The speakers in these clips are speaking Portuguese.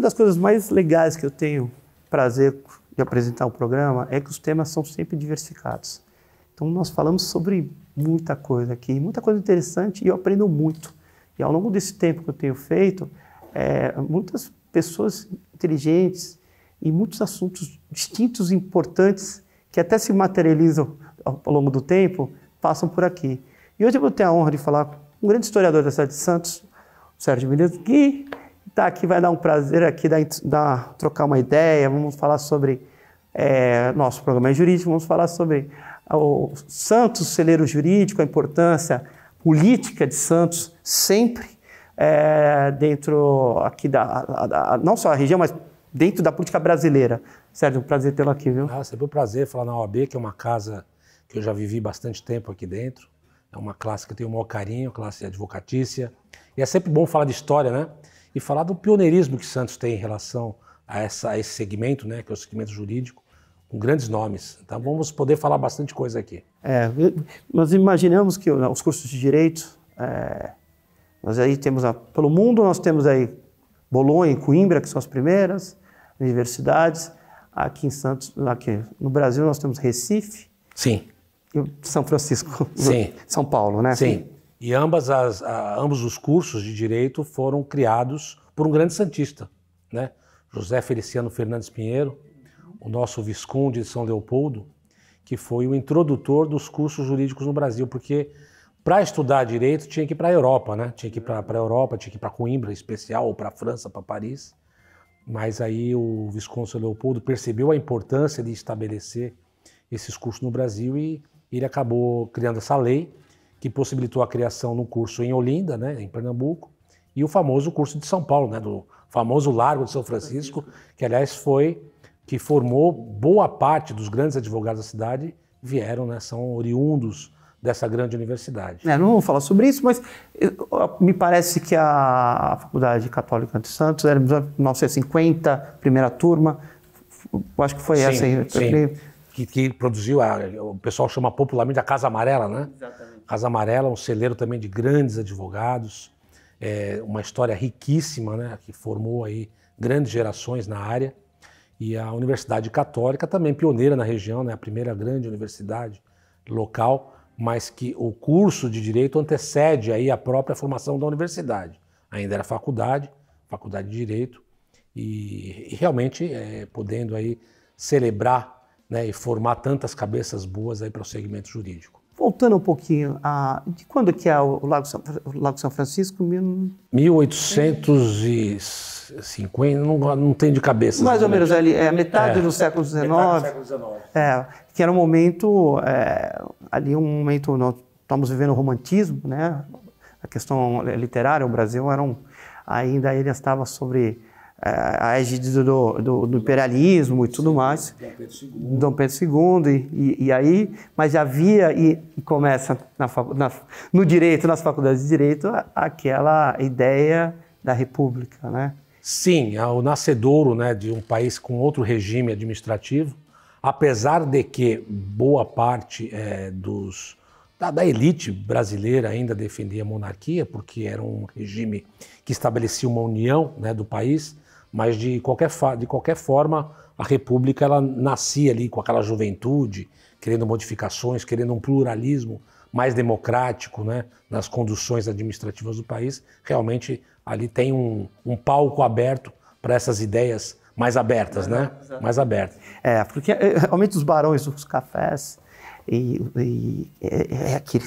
uma das coisas mais legais que eu tenho prazer de apresentar o programa é que os temas são sempre diversificados. Então nós falamos sobre muita coisa aqui, muita coisa interessante e eu aprendo muito. E ao longo desse tempo que eu tenho feito, é, muitas pessoas inteligentes e muitos assuntos distintos e importantes que até se materializam ao, longo do tempo passam por aqui. E hoje eu vou ter a honra de falar com um grande historiador da cidade de Santos, Sérgio Menezes, que está aqui, vai dar um prazer aqui, dar, dar, trocar uma ideia, vamos falar sobre é, nosso programa jurídico, vamos falar sobre o Santos, celeiro jurídico, a importância política de Santos sempre é, dentro aqui da, da, não só a região, mas dentro da política brasileira. Sérgio, um prazer tê-lo aqui, viu? Ah, sempre um prazer falar na OAB, que é uma casa que eu já vivi bastante tempo aqui dentro. É uma classe que eu tenho o maior carinho, classe advocatícia. E é sempre bom falar de história, né? E falar do pioneirismo que Santos tem em relação a, essa, a esse segmento, né? Que é o segmento jurídico, com grandes nomes. Então vamos poder falar bastante coisa aqui. É, nós imaginamos que os cursos de direito, é, nós aí temos, a, pelo mundo, nós temos aí Bolonha e Coimbra, que são as primeiras universidades. Aqui em Santos, aqui no Brasil, nós temos Recife. Sim. E São Francisco. Sim. São Paulo, né? Sim. E ambas as, a, ambos os cursos de direito foram criados por um grande santista, né? José Feliciano Fernandes Pinheiro, o nosso Visconde de São Leopoldo, que foi o introdutor dos cursos jurídicos no Brasil, porque para estudar direito tinha que ir para a Europa, né? Tinha que ir para a Europa, tinha que ir para Coimbra, em especial, ou para a França, para Paris. Mas aí o Visconde São Leopoldo percebeu a importância de estabelecer esses cursos no Brasil e ele acabou criando essa lei que possibilitou a criação no curso em Olinda, né, em Pernambuco, e o famoso curso de São Paulo, né, do famoso Largo de São Francisco, que aliás foi que formou boa parte dos grandes advogados da cidade vieram, né, são oriundos dessa grande universidade. É, não vamos falar sobre isso, mas me parece que a Faculdade Católica de Santos era em 1950, primeira turma, acho que foi sim, essa aí. Sim. Que, que, produziu, a, o pessoal chama popularmente a Casa Amarela, né? Exatamente. Casa Amarela, um celeiro também de grandes advogados, é, uma história riquíssima, né? Que formou aí grandes gerações na área e a Universidade Católica, também pioneira na região, né, a primeira grande universidade local, mas que o curso de direito antecede aí a própria formação da universidade. Ainda era faculdade, faculdade de direito, e, e realmente é, podendo aí celebrar né, e formar tantas cabeças boas aí para o segmento jurídico. Voltando um pouquinho, a, de quando que é o Lago São, o Lago São Francisco? Mil... 1850, não, não tem de cabeça. Mais ou menos, ali, é metade é. do século XIX. Metade do século XIX. É, que era um momento, é, ali um momento, nós estamos vivendo o romantismo, né? A questão literária, o Brasil era um, ainda ele estava sobre a égide do, do, do, imperialismo e tudo mais. Dom Pedro II. E, e, aí, mas havia, e, e começa na, na, no direito, nas faculdades de direito, aquela ideia da república, né? Sim, o nascedouro né, de um país com outro regime administrativo, apesar de que boa parte é, dos, da, da, elite brasileira ainda defendia a monarquia, porque era um regime que estabelecia uma união né, do país, mas de qualquer, de qualquer forma a República ela nascia ali com aquela juventude, querendo modificações, querendo um pluralismo mais democrático né, nas conduções administrativas do país. Realmente ali tem um, um palco aberto para essas ideias mais abertas, né? Mais abertas. É, porque é, realmente os barões dos cafés e, e é, é aquele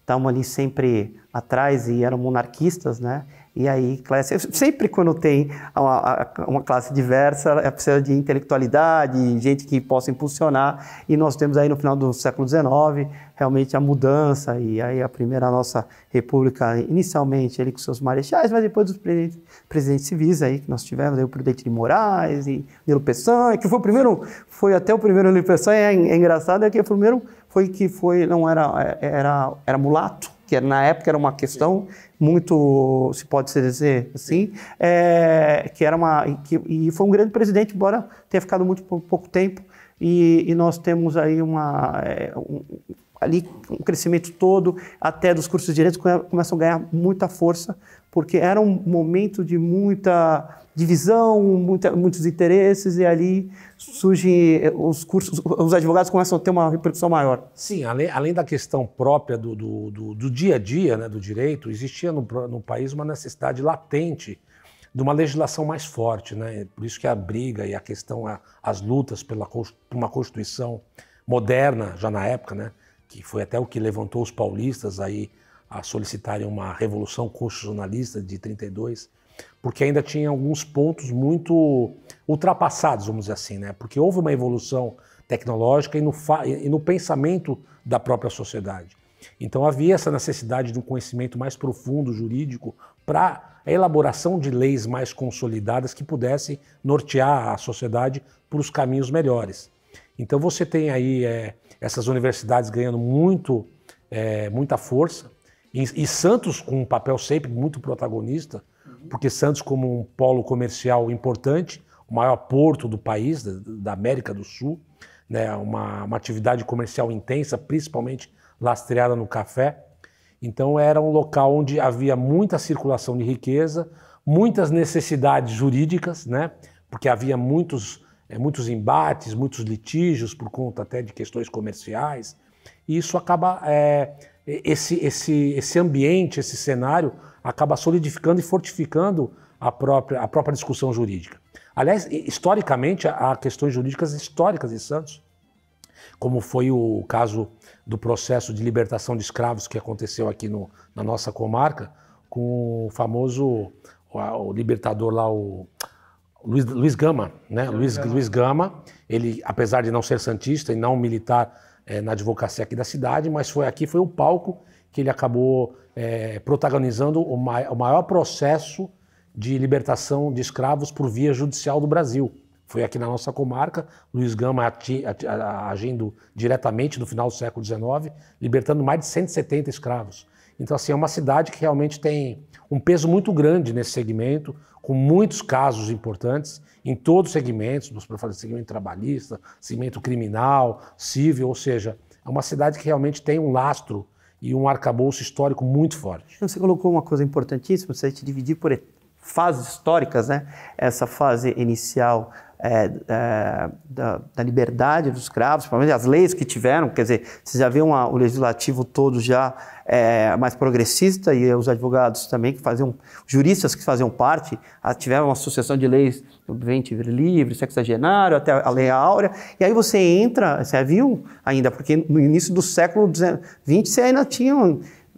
estavam ali sempre atrás e eram monarquistas, né? E aí, classe, sempre quando tem uma, uma classe diversa, é precisa de intelectualidade, gente que possa impulsionar. E nós temos aí no final do século XIX realmente a mudança. E aí a primeira nossa república, inicialmente ele com seus marechais, mas depois dos presidentes, presidentes civis aí que nós tivemos, aí o presidente de Moraes e Nilo Peçanha, que foi o primeiro, foi até o primeiro Nilo Peçanha, é, é engraçado, é que o primeiro foi que foi, não era, era, era mulato, que na época era uma questão muito, se pode dizer assim, é, que era uma, que, e foi um grande presidente, embora tenha ficado muito pouco tempo, e, e nós temos aí uma, é, um, ali um crescimento todo, até dos cursos de direito começam a ganhar muita força, porque era um momento de muita divisão, muita, muitos interesses, e ali surgem eh, os cursos, os advogados começam a ter uma repercussão maior. Sim, além, além da questão própria do, do, do, do dia a dia né, do direito, existia no, no país uma necessidade latente de uma legislação mais forte, né? Por isso que a briga e a questão, as lutas pela por uma constituição moderna já na época, né? Que foi até o que levantou os paulistas aí a solicitarem uma revolução constitucionalista de 32, porque ainda tinha alguns pontos muito ultrapassados, vamos dizer assim, né? Porque houve uma evolução tecnológica e no, e no pensamento da própria sociedade. Então havia essa necessidade de um conhecimento mais profundo jurídico para a elaboração de leis mais consolidadas que pudessem nortear a sociedade por os caminhos melhores. Então você tem aí é, essas universidades ganhando muito, é, muita força e, e, Santos com um papel sempre muito protagonista, porque Santos como um polo comercial importante, o maior porto do país, da, da América do Sul, né, uma, uma atividade comercial intensa, principalmente lastreada no café. Então era um local onde havia muita circulação de riqueza, muitas necessidades jurídicas, né? porque havia muitos, é, muitos embates, muitos litígios por conta até de questões comerciais. E isso acaba, é, esse, esse, esse ambiente, esse cenário, acaba solidificando e fortificando a própria, a própria discussão jurídica. Aliás, historicamente, há questões jurídicas históricas em Santos, como foi o caso do processo de libertação de escravos que aconteceu aqui no, na nossa comarca, com o famoso o, o libertador lá, o Luiz, Luiz Gama, né? Luiz, Luiz Gama, ele, apesar de não ser santista e não militar é, na advocacia aqui da cidade, mas foi aqui, foi o palco que ele acabou é, protagonizando o, mai, o maior processo de libertação de escravos por via judicial do Brasil. Foi aqui na nossa comarca, Luiz Gama agindo diretamente no final do século XIX, libertando mais de 170 escravos. Então, assim, é uma cidade que realmente tem um peso muito grande nesse segmento, com muitos casos importantes em todos os segmentos, falar segmento trabalhista, segmento criminal, civil, ou seja, é uma cidade que realmente tem um lastro e um arcabouço histórico muito forte. Você colocou uma coisa importantíssima, você dividir por fases históricas, né? Essa fase inicial é, é, da, da, liberdade dos escravos, principalmente as leis que tiveram, quer dizer, vocês já viram o legislativo todo já é, mais progressista e os advogados também que faziam, juristas que faziam parte, tiveram uma sucessão de leis do ventre livre, sexagenário, até a Lei Áurea, e aí você entra, você viu ainda, porque no início do século XX você ainda tinha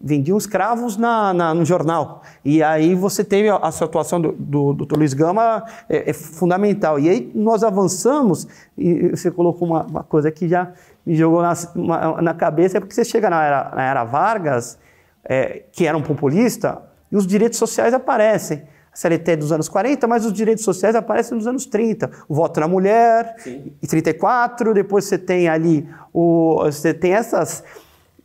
vendiam escravos na, na, no jornal. E aí você teve a, a atuação do, do, do Dr. Luiz Gama é, é, fundamental. E aí nós avançamos, e você colocou uma, uma coisa que já me jogou na, uma, na cabeça, é porque você chega na era, na era Vargas, é, que era um populista, e os direitos sociais aparecem. A CLT é dos anos 40, mas os direitos sociais aparecem nos anos 30. O voto na mulher, Sim. em 34, depois você tem ali, o, você tem essas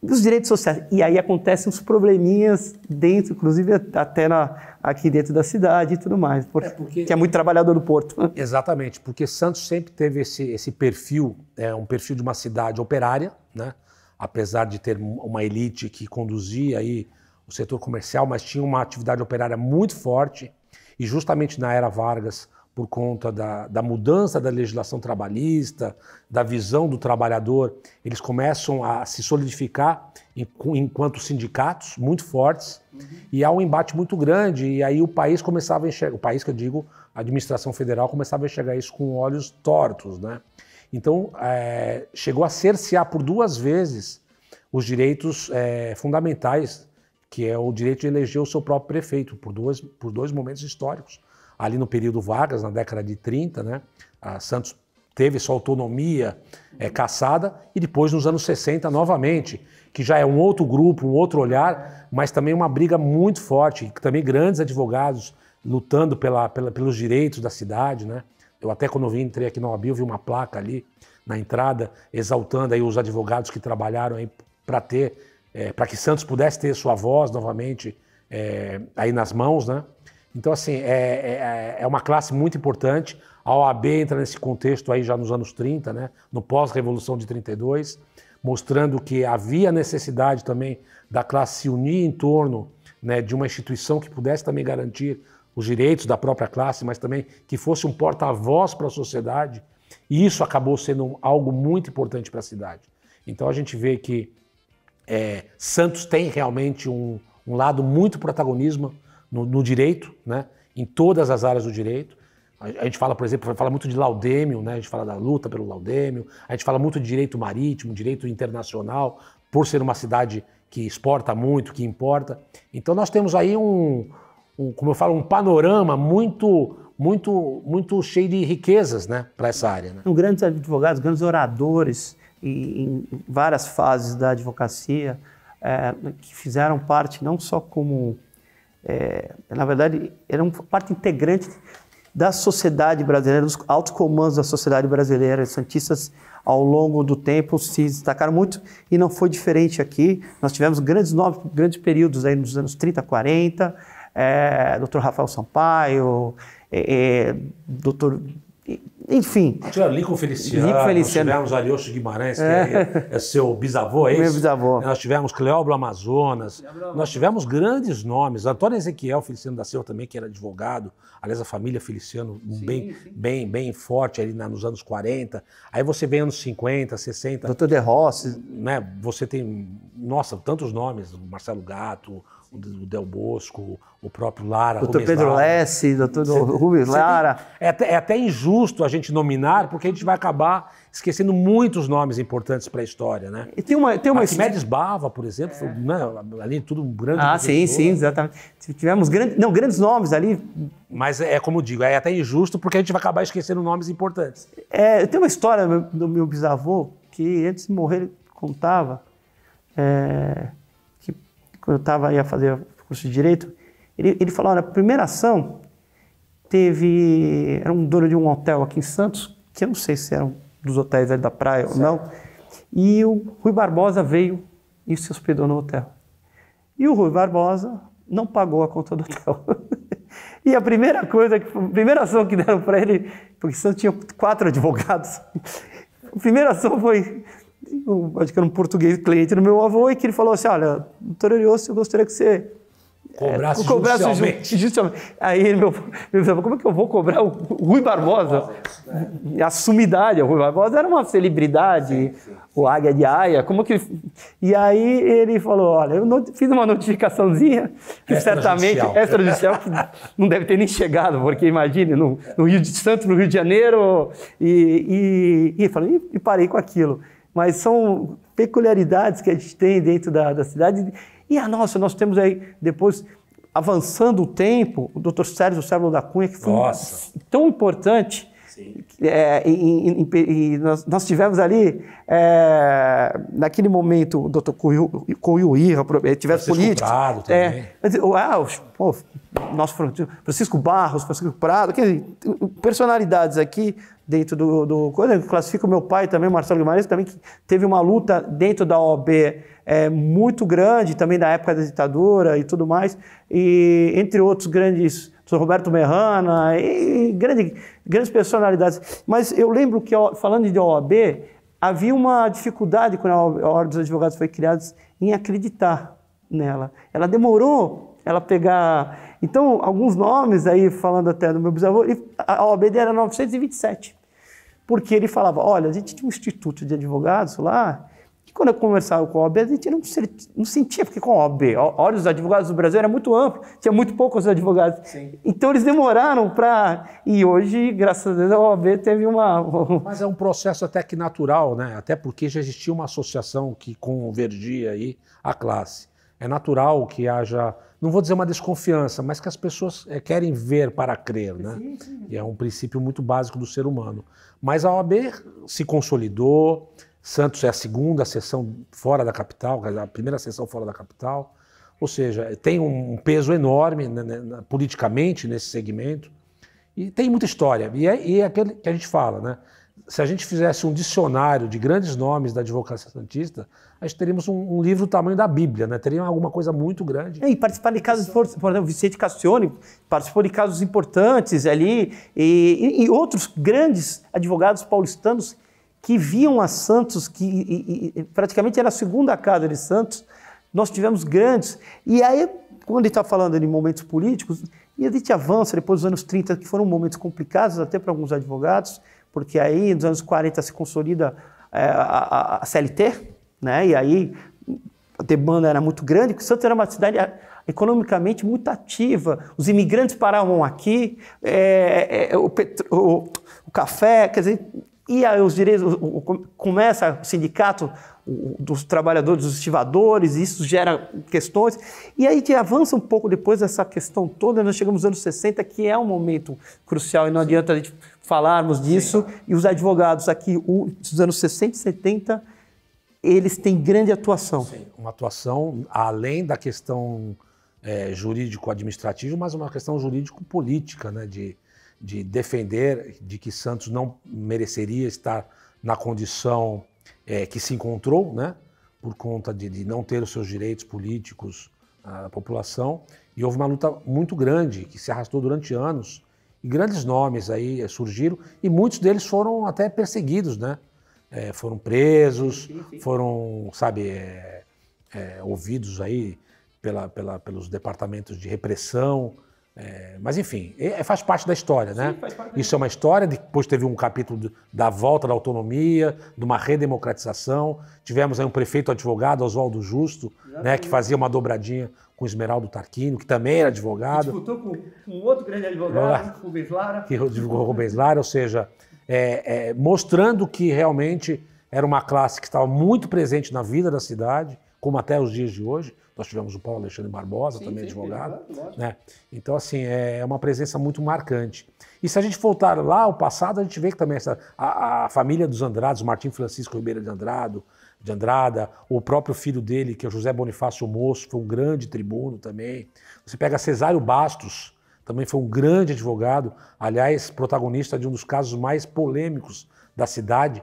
dos direitos sociais. E aí acontecem uns probleminhas dentro, inclusive até na, aqui dentro da cidade e tudo mais, porque, é porque, que é muito trabalhador do Porto. Exatamente, porque Santos sempre teve esse, esse perfil, é, um perfil de uma cidade operária, né? apesar de ter uma elite que conduzia aí o setor comercial, mas tinha uma atividade operária muito forte, e justamente na era Vargas por conta da, da, mudança da legislação trabalhista, da visão do trabalhador, eles começam a se solidificar em, enquanto sindicatos muito fortes uhum. e há um embate muito grande e aí o país começava a enxergar, o país que eu digo, a administração federal começava a enxergar isso com olhos tortos, né? Então é, chegou a cercear por duas vezes os direitos é, fundamentais, que é o direito de eleger o seu próprio prefeito por dois, por dois momentos históricos ali no período Vargas, na década de 30, né? A Santos teve sua autonomia é, caçada e depois nos anos 60 novamente, que já é um outro grupo, um outro olhar, mas também uma briga muito forte, também grandes advogados lutando pela, pela, pelos direitos da cidade, né? Eu até quando eu vim, entrei aqui no OAB, vi uma placa ali na entrada exaltando aí os advogados que trabalharam aí para ter, é, para que Santos pudesse ter sua voz novamente é, aí nas mãos, né? Então, assim, é, é, é, uma classe muito importante. A OAB entra nesse contexto aí já nos anos 30, né? no pós-revolução de 32, mostrando que havia necessidade também da classe se unir em torno né, de uma instituição que pudesse também garantir os direitos da própria classe, mas também que fosse um porta-voz para a sociedade. E isso acabou sendo algo muito importante para a cidade. Então a gente vê que é, Santos tem realmente um, um lado muito protagonismo no, no, direito, né? em todas as áreas do direito. A, a gente fala, por exemplo, fala muito de laudêmio, né? a gente fala da luta pelo laudêmio, a gente fala muito de direito marítimo, direito internacional, por ser uma cidade que exporta muito, que importa. Então nós temos aí um, um como eu falo, um panorama muito muito muito cheio de riquezas né, para essa área. Né? Grandes advogados, grandes oradores em, em várias fases da advocacia, é, que fizeram parte não só como, é, na verdade, eram parte integrante da sociedade brasileira, dos altos comandos da sociedade brasileira. Os santistas, ao longo do tempo, se destacaram muito e não foi diferente aqui. Nós tivemos grandes, novos, grandes períodos aí nos anos 30, 40, é, Dr. Rafael Sampaio, é, é, Dr. Enfim. Tivemos Lincoln Feliciano, Lincoln Feliciano. nós tivemos Ariosto Guimarães, que é, é seu bisavô, é isso? Meu bisavô. Nós tivemos Cleóbulo Amazonas, nós tivemos grandes nomes. Antônio Ezequiel Feliciano da Silva também, que era advogado. Aliás, a família Feliciano sim, bem, sim. bem, bem forte ali nos anos 40. Aí você vem anos 50, 60. Doutor De Rossi. Né, você tem, nossa, tantos nomes, Marcelo Gato, o Del Bosco, o próprio Lara. Doutor Rubens Pedro Lara. Lessi, doutor Rubens Lara. Tem, é, até, é, até, injusto a gente nominar, porque a gente vai acabar esquecendo muitos nomes importantes para a história, né? E tem uma, tem uma Arquimedes Bava, por exemplo, é. né, ali tudo um grande. Ah, professor. sim, sim, exatamente. Tivemos grandes, não, grandes nomes ali. Mas é como eu digo, é até injusto porque a gente vai acabar esquecendo nomes importantes. É, tem uma história do meu bisavô que antes de morrer ele contava. É, quando eu estava ia fazer curso de direito, ele, ele falou: olha, a primeira ação teve. Era um dono de um hotel aqui em Santos, que eu não sei se era um dos hotéis ali da praia certo. ou não, e o Rui Barbosa veio e se hospedou no hotel. E o Rui Barbosa não pagou a conta do hotel. e a primeira coisa, a primeira ação que deram para ele, porque Santos tinha quatro advogados, a primeira ação foi acho que era um português cliente do meu avô, e que ele falou assim: Olha, doutor Ariosto, eu gostaria que você. Cobrasse, é, cobrasse judicialmente. judicialmente. Aí meu, meu falou, como é que eu vou cobrar o Rui Barbosa? A sumidade, o Rui Barbosa era uma celebridade, sim, sim, o Águia de Aia, como que... E aí ele falou, olha, eu fiz uma notificaçãozinha, que certamente, extrajudicial, que não deve ter nem chegado, porque imagine, no, no Rio de Santos, no Rio de Janeiro, e, e, e, falei, e parei com aquilo mas são peculiaridades que a gente tem dentro da, da cidade. E a nossa, nós temos aí, depois, avançando o tempo, o doutor Sérgio Sérgio da Cunha, que foi nossa. tão importante. É, e, e, e nós, nós, tivemos ali, é, naquele momento, o doutor Coiuí, tivemos políticos. Prado também. É, ah, pô, nosso Francisco Barros, Francisco Prado, personalidades aqui dentro do, do coisa. Classifico meu pai também, Marcelo Guimarães, também que teve uma luta dentro da OAB é, muito grande, também da época da ditadura e tudo mais, e entre outros grandes, o Roberto Merrana e grande, grandes personalidades. Mas eu lembro que, falando de OAB, havia uma dificuldade quando a Ordem dos Advogados foi criada em acreditar nela. Ela demorou ela pegar então, alguns nomes aí, falando até do meu bisavô, a OAB era 927. Porque ele falava, olha, a gente tinha um instituto de advogados lá, e quando eu conversava com a OAB, a gente não, não sentia, porque com a OAB, olha, os advogados do Brasil era muito amplo, tinha muito poucos advogados. Sim. Então eles demoraram para. E hoje, graças a Deus, a OAB teve uma. Mas é um processo até que natural, né? Até porque já existia uma associação que convergia aí a classe. É natural que haja não vou dizer uma desconfiança, mas que as pessoas é, querem ver para crer, né? Sim, sim. E é um princípio muito básico do ser humano. Mas a OAB se consolidou, Santos é a segunda sessão fora da capital, a primeira sessão fora da capital, ou seja, tem um peso enorme né, né, politicamente nesse segmento e tem muita história. E é, e é aquele que a gente fala, né? Se a gente fizesse um dicionário de grandes nomes da advocacia santista, a gente teríamos um, um livro do tamanho da Bíblia, né? Teria alguma coisa muito grande. É, e participar de casos, por exemplo, Vicente Cassione participou de casos importantes ali, e, e, outros grandes advogados paulistanos que viam a Santos, que e, e, praticamente era a segunda casa de Santos, nós tivemos grandes. E aí, quando ele está falando de momentos políticos, e a gente avança depois dos anos 30, que foram momentos complicados até para alguns advogados, porque aí nos anos 40 se consolida é, a, a, CLT, né? e aí a demanda era muito grande, porque Santos era uma cidade economicamente muito ativa. Os imigrantes paravam aqui, é, é, o, petro, o, o, café, quer dizer, e aí os direitos, começa o sindicato dos trabalhadores, dos estivadores, isso gera questões. E aí que avança um pouco depois dessa questão toda, nós chegamos nos anos 60, que é um momento crucial, e não Sim. adianta a gente falarmos disso. Sim. E os advogados aqui, dos anos 60 e 70, eles têm grande atuação. Sim. Uma atuação além da questão é, jurídico-administrativo, mas uma questão jurídico-política, né? de, de defender de que Santos não mereceria estar na condição é, que se encontrou, né? por conta de, de, não ter os seus direitos políticos a população. E houve uma luta muito grande, que se arrastou durante anos, e grandes nomes aí é, surgiram, e muitos deles foram até perseguidos, né? É, foram presos, sim, sim. foram, sabe, é, é, ouvidos aí pela, pela, pelos departamentos de repressão. É, mas enfim, é, é faz parte da história, né? Isso é uma história. Depois teve um capítulo de, da volta da autonomia, de uma redemocratização. Tivemos aí um prefeito advogado, Oswaldo Justo, né, que fazia uma dobradinha com Esmeraldo Tarquino, que também era advogado. Disputou com, um outro grande advogado, Rubens Lara. Que Rubens Lara, ou seja, é, é, mostrando que realmente era uma classe que estava muito presente na vida da cidade, como até os dias de hoje. Nós tivemos o Paulo Alexandre Barbosa, sim, também sim, advogado. Sim, né? Então, assim, é uma presença muito marcante. E se a gente voltar lá ao passado, a gente vê que também essa, a, a família dos Andrados, Martim Francisco Ribeiro de Andrado, de Andrada, o próprio filho dele, que é o José Bonifácio Moço, foi um grande tribuno também. Você pega Cesário Bastos, também foi um grande advogado, aliás, protagonista de um dos casos mais polêmicos da cidade,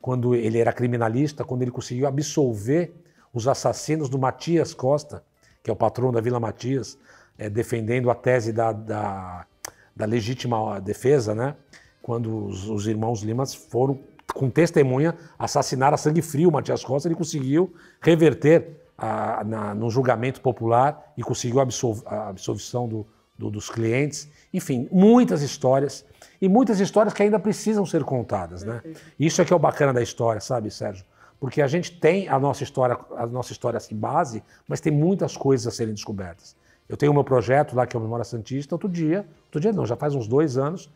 quando ele era criminalista, quando ele conseguiu absolver os assassinos do Matias Costa, que é o patrão da Vila Matias, é, defendendo a tese da, da, da, legítima defesa, né? quando os, os irmãos Limas foram, com testemunha, assassinar a sangue frio o Matias Costa, ele conseguiu reverter a, na, no julgamento popular e conseguiu a, absolv, a absolvição do, do, dos clientes. Enfim, muitas histórias e muitas histórias que ainda precisam ser contadas. Né? Isso é que é o bacana da história, sabe, Sérgio? Porque a gente tem a nossa história, a nossa história assim, base, mas tem muitas coisas a serem descobertas. Eu tenho o meu projeto lá, que é o Memória Santista, outro dia, outro dia não, já faz uns dois anos,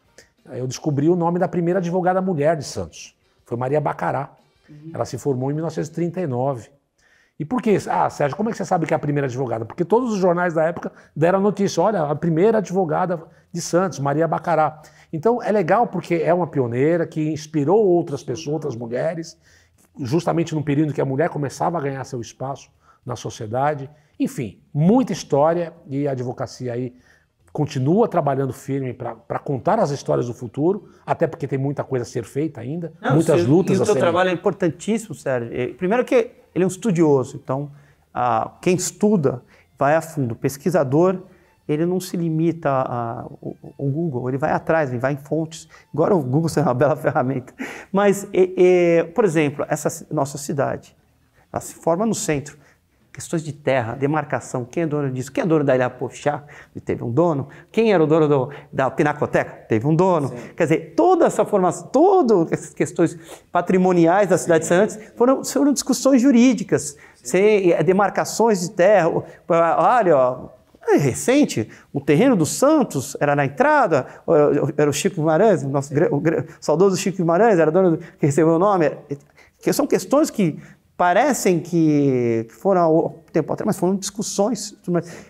eu descobri o nome da primeira advogada mulher de Santos. Foi Maria Bacará. Uhum. Ela se formou em 1939. E por quê? Ah, Sérgio, como é que você sabe que é a primeira advogada? Porque todos os jornais da época deram a notícia, olha, a primeira advogada de Santos, Maria Bacará. Então é legal porque é uma pioneira que inspirou outras pessoas, outras mulheres, justamente no período que a mulher começava a ganhar seu espaço na sociedade. Enfim, muita história e a advocacia aí continua trabalhando firme para contar as histórias do futuro, até porque tem muita coisa a ser feita ainda, Não, muitas lutas e o seu trabalho é importantíssimo, Sérgio. Primeiro que ele é um estudioso, então ah, quem estuda vai a fundo. Pesquisador ele não se limita ao Google, ele vai atrás, ele vai em fontes. Agora o Google é uma bela ferramenta. Mas, por exemplo, essa nossa cidade, ela se forma no centro. Questões de terra, demarcação, quem é dono disso? Quem é dono da Ilha Pochá? Teve um dono. Quem era o dono do, da Pinacoteca? Teve um dono. Sim. Quer dizer, toda essa formação, todas essas questões patrimoniais da cidade Sim. de Santos foram, foram discussões jurídicas, Sim. demarcações de terra. Olha, ó, é recente, o terreno do Santos era na entrada, era o Chico Guimarães, o nosso o saudoso Chico Guimarães, era dono que recebeu o nome. Que são questões que parecem que foram há tempo atrás, mas foram discussões.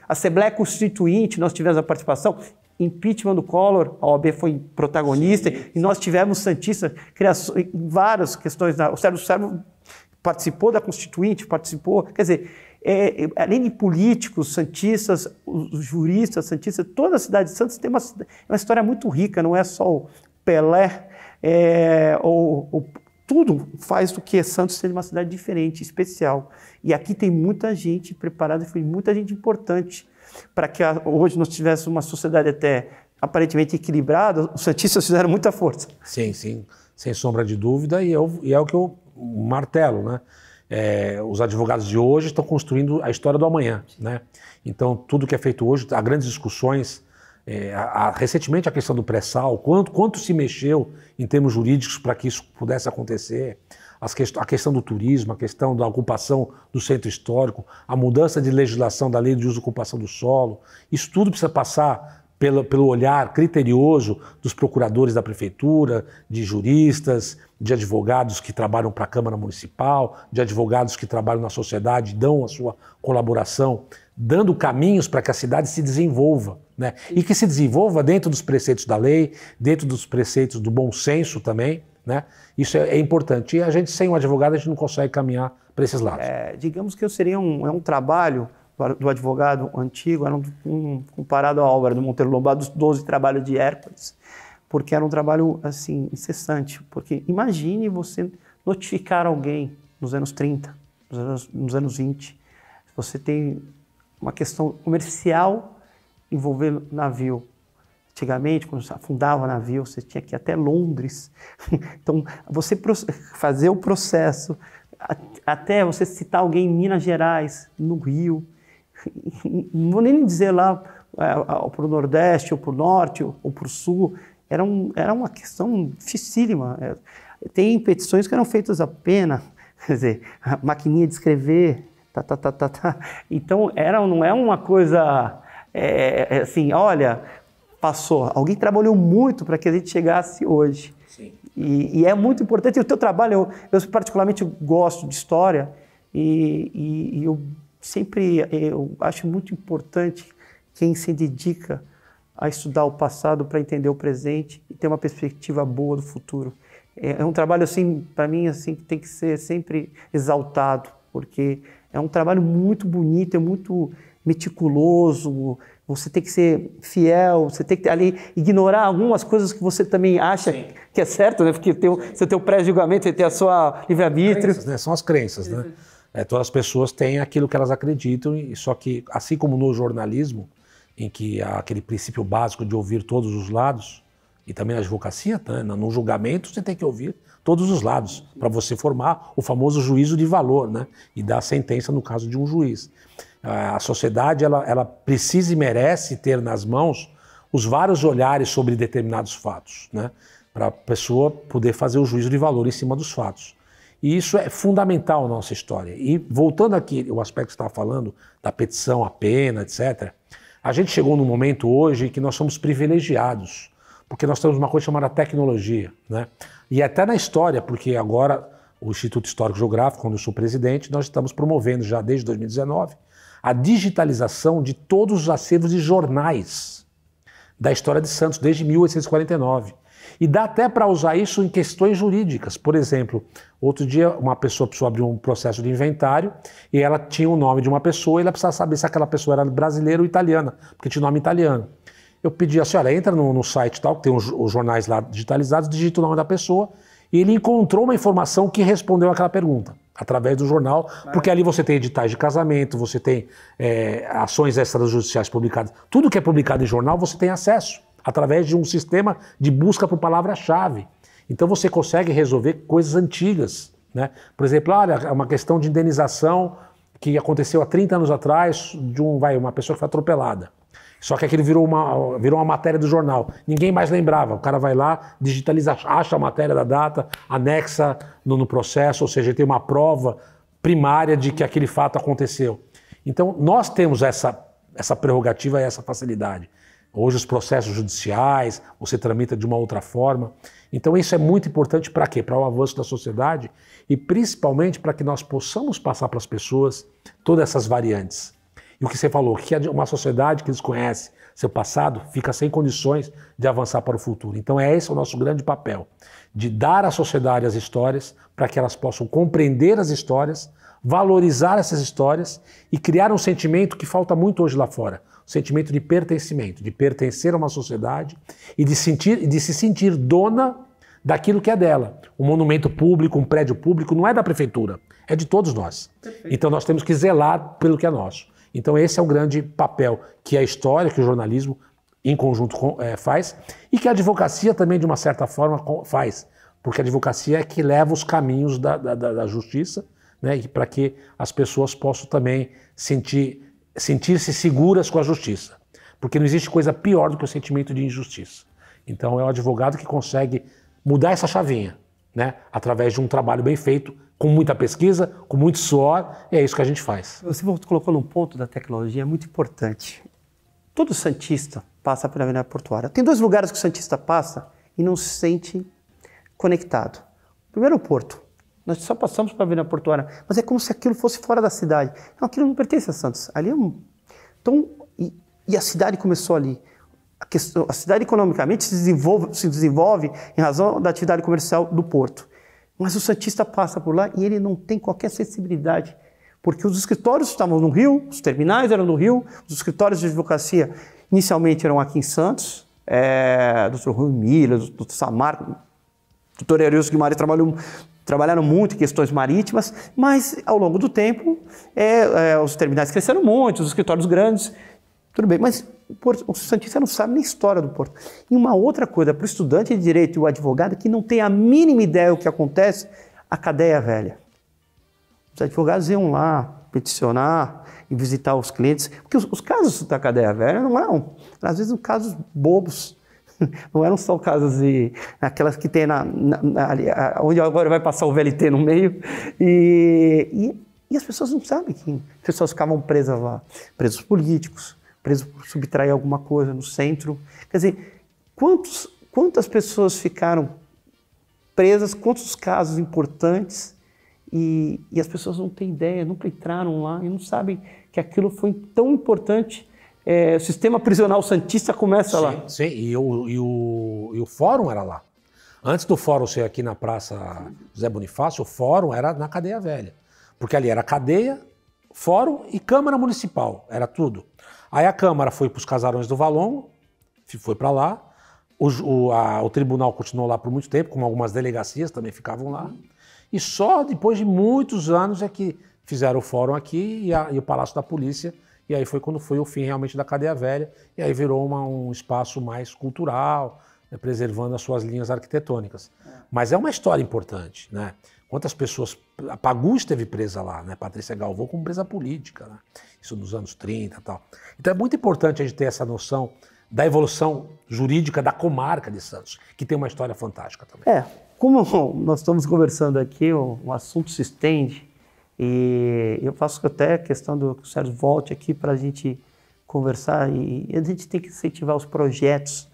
Assembleia Constituinte, nós tivemos a participação, impeachment do Collor, a OAB foi protagonista, sim, sim. e nós tivemos Santista, várias questões. O Sérgio Sérgio participou da Constituinte, participou, quer dizer, é, é, além de políticos, santistas, os juristas, santistas, toda a cidade de Santos tem uma, uma história muito rica, não é só o Pelé, é, ou, ou, tudo faz do que Santos ser uma cidade diferente, especial. E aqui tem muita gente preparada, foi muita gente importante para que a, hoje nós tivéssemos uma sociedade até aparentemente equilibrada, os santistas fizeram muita força. Sim, sim. sem sombra de dúvida, e, eu, e é o que eu martelo, né? É, os advogados de hoje estão construindo a história do amanhã, né? Então, tudo que é feito hoje, há grandes discussões. É, a, a, recentemente, a questão do pré-sal, quanto, quanto se mexeu em termos jurídicos para que isso pudesse acontecer, a questão do turismo, a questão da ocupação do centro histórico, a mudança de legislação da lei de uso e ocupação do solo, isso tudo precisa passar pelo, pelo olhar criterioso dos procuradores da prefeitura, de juristas, de advogados que trabalham para a Câmara Municipal, de advogados que trabalham na sociedade, dão a sua colaboração, dando caminhos para que a cidade se desenvolva. Né? E que se desenvolva dentro dos preceitos da lei, dentro dos preceitos do bom senso também. Né? Isso é, é importante. E a gente, sem um advogado, a gente não consegue caminhar para esses lados. É, digamos que eu seria um, é um trabalho do advogado antigo, era um, um, comparado à obra do Monteiro Lobato, dos 12 trabalhos de Hércules, porque era um trabalho assim incessante. Porque imagine você notificar alguém nos anos 30, nos anos, nos anos 20, você tem uma questão comercial envolvendo navio. Antigamente, quando você afundava navio, você tinha que ir até Londres. Então, você fazer o processo, até você citar alguém em Minas Gerais, no Rio, não vou nem dizer lá é, para o Nordeste, ou para o Norte, ou, para o Sul, era, um, era uma questão dificílima. É, tem petições que eram feitas a pena, quer dizer, a maquininha de escrever, tá, tá, tá, tá, tá. Então, era, não é uma coisa é, é, assim, olha, passou. Alguém trabalhou muito para que a gente chegasse hoje. E, e, é muito importante. E o teu trabalho, eu, eu particularmente gosto de história e, e, e eu sempre eu acho muito importante quem se dedica a estudar o passado para entender o presente e ter uma perspectiva boa do futuro. É, é um trabalho assim, para mim assim, que tem que ser sempre exaltado, porque é um trabalho muito bonito, é muito meticuloso, você tem que ser fiel, você tem que ali ignorar algumas coisas que você também acha Sim. que é certo, né? Porque tem o, você tem o pré-julgamento, você tem a sua livre-arbítrio. Né? São as crenças, né? É, todas as pessoas têm aquilo que elas acreditam, só que, assim como no jornalismo, em que há aquele princípio básico de ouvir todos os lados, e também na advocacia, né? no julgamento você tem que ouvir todos os lados, para você formar o famoso juízo de valor, né? e dar a sentença no caso de um juiz. A sociedade ela, ela precisa e merece ter nas mãos os vários olhares sobre determinados fatos, né? para a pessoa poder fazer o juízo de valor em cima dos fatos. E isso é fundamental na nossa história. E voltando aqui, o aspecto que você estava falando, da petição, a pena, etc., a gente chegou num momento hoje que nós somos privilegiados, porque nós temos uma coisa chamada tecnologia. Né? E até na história, porque agora o Instituto Histórico Geográfico, quando eu sou presidente, nós estamos promovendo já desde 2019 a digitalização de todos os acervos de jornais da história de Santos, desde 1849. E dá até para usar isso em questões jurídicas. Por exemplo, outro dia uma pessoa precisou abrir um processo de inventário e ela tinha o nome de uma pessoa e ela precisava saber se aquela pessoa era brasileira ou italiana, porque tinha nome italiano. Eu pedi a senhora, entra no, no site tal, que tem os, os, jornais lá digitalizados, digita o nome da pessoa, e ele encontrou uma informação que respondeu aquela pergunta, através do jornal, porque ali você tem editais de casamento, você tem é, ações extrajudiciais publicadas. Tudo que é publicado em jornal você tem acesso através de um sistema de busca por palavra-chave. Então você consegue resolver coisas antigas. Né? Por exemplo, olha, é uma questão de indenização que aconteceu há 30 anos atrás de um, vai, uma pessoa que foi atropelada. Só que aquilo virou uma, virou uma matéria do jornal. Ninguém mais lembrava. O cara vai lá, digitaliza, acha a matéria da data, anexa no, no processo, ou seja, tem uma prova primária de que aquele fato aconteceu. Então, nós temos essa, essa prerrogativa e essa facilidade. Hoje os processos judiciais, você tramita de uma outra forma. Então isso é muito importante para quê? Para o avanço da sociedade e principalmente para que nós possamos passar para as pessoas todas essas variantes. E o que você falou, que é uma sociedade que desconhece seu passado fica sem condições de avançar para o futuro. Então é esse o nosso grande papel, de dar à sociedade as histórias para que elas possam compreender as histórias, valorizar essas histórias e criar um sentimento que falta muito hoje lá fora sentimento de pertencimento, de pertencer a uma sociedade e de, sentir, de se sentir dona daquilo que é dela. Um monumento público, um prédio público, não é da prefeitura, é de todos nós. Perfeito. Então nós temos que zelar pelo que é nosso. Então esse é o grande papel que a história, que o jornalismo em conjunto com, é, faz e que a advocacia também de uma certa forma faz porque a advocacia é que leva os caminhos da, da, da justiça, né, para que as pessoas possam também sentir, sentir-se seguras com a justiça. Porque não existe coisa pior do que o sentimento de injustiça. Então é o advogado que consegue mudar essa chavinha, né, através de um trabalho bem feito, com muita pesquisa, com muito suor, e é isso que a gente faz. Você colocou num ponto da tecnologia muito importante. Todo Santista passa pela Avenida Portuária. Tem dois lugares que o Santista passa e não se sente conectado. Primeiro, o Porto. Nós só passamos para a Avenida Portuária, mas é como se aquilo fosse fora da cidade. Não, aquilo não pertence a Santos. Ali é um... Então, e, e a cidade começou ali. A, questão, a cidade economicamente se desenvolve, se desenvolve em razão da atividade comercial do Porto. Mas o Santista passa por lá e ele não tem qualquer sensibilidade porque os escritórios estavam no Rio, os terminais eram no Rio, os escritórios de advocacia inicialmente eram aqui em Santos, é, Dr. Rui Miller, Dr. Samarco, Dr. Arius Guimarães trabalhou, trabalharam muito em questões marítimas, mas ao longo do tempo é, é, os terminais cresceram muito, os escritórios grandes, tudo bem, mas o, Porto, o Santista não sabe nem a história do Porto. E uma outra coisa, para o estudante de direito e o advogado que não tem a mínima ideia do que acontece, a cadeia velha. Os advogados iam lá peticionar e visitar os clientes, porque os, os casos da cadeia velha não eram, às vezes, casos bobos. Não eram só casos de aquelas que tem na, na, na ali, onde agora vai passar o VLT no meio. E, e, e, as pessoas não sabem que as pessoas ficavam presas lá, presos políticos, presos por subtrair alguma coisa no centro. Quer dizer, quantos, quantas pessoas ficaram presas, quantos casos importantes e, e, as pessoas não têm ideia, nunca entraram lá e não sabem que aquilo foi tão importante. É, o sistema prisional santista começa sim, lá. Sim, e o, e, o, e o fórum era lá. Antes do fórum ser aqui na Praça José Bonifácio, o fórum era na cadeia velha. Porque ali era cadeia, fórum e Câmara Municipal, era tudo. Aí a Câmara foi para os casarões do Valongo, foi para lá. O, o, a, o, tribunal continuou lá por muito tempo, como algumas delegacias também ficavam lá. E só depois de muitos anos é que fizeram o fórum aqui e, a, e o Palácio da Polícia. E aí foi quando foi o fim realmente da cadeia velha. E aí virou uma, um espaço mais cultural, né, preservando as suas linhas arquitetônicas. Mas é uma história importante, né? Quantas pessoas. A Pagu esteve presa lá, né? Patrícia Galvão como presa política, né? Isso nos anos 30 e tal. Então é muito importante a gente ter essa noção da evolução jurídica da comarca de Santos, que tem uma história fantástica também. É, como nós estamos conversando aqui, o, o assunto se estende e eu faço até questão do que o Sérgio volte aqui para a gente conversar e, e, a gente tem que incentivar os projetos,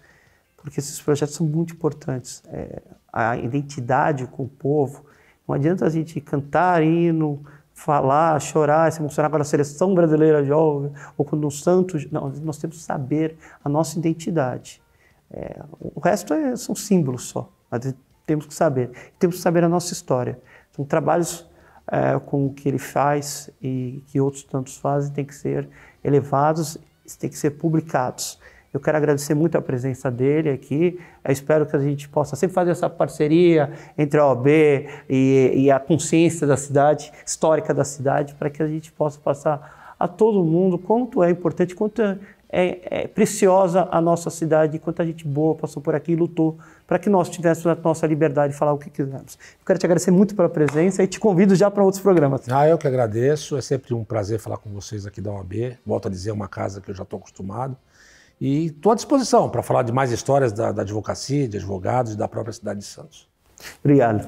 porque esses projetos são muito importantes. É, a identidade com o povo, não adianta a gente cantar hino, falar, chorar, se emocionar com a seleção brasileira jovem ou quando o Santos. Não, nós temos que saber a nossa identidade. É, o resto é, são símbolos só. Mas temos que saber. Temos que saber a nossa história. São trabalhos é, com o que ele faz e que outros tantos fazem têm que ser elevados, têm que ser publicados. Eu quero agradecer muito a presença dele aqui. Eu espero que a gente possa sempre fazer essa parceria entre a OAB e, e a consciência da cidade, histórica da cidade, para que a gente possa passar a todo mundo quanto é importante, quanto é é, é, preciosa a nossa cidade, quanta gente boa passou por aqui e lutou para que nós tivéssemos a nossa liberdade de falar o que quisermos. Eu quero te agradecer muito pela presença e te convido já para outros programas. Ah, eu que agradeço. É sempre um prazer falar com vocês aqui da OAB. Volto a dizer, é uma casa que eu já estou acostumado. E estou à disposição para falar de mais histórias da, da advocacia, de advogados e da própria cidade de Santos. Obrigado.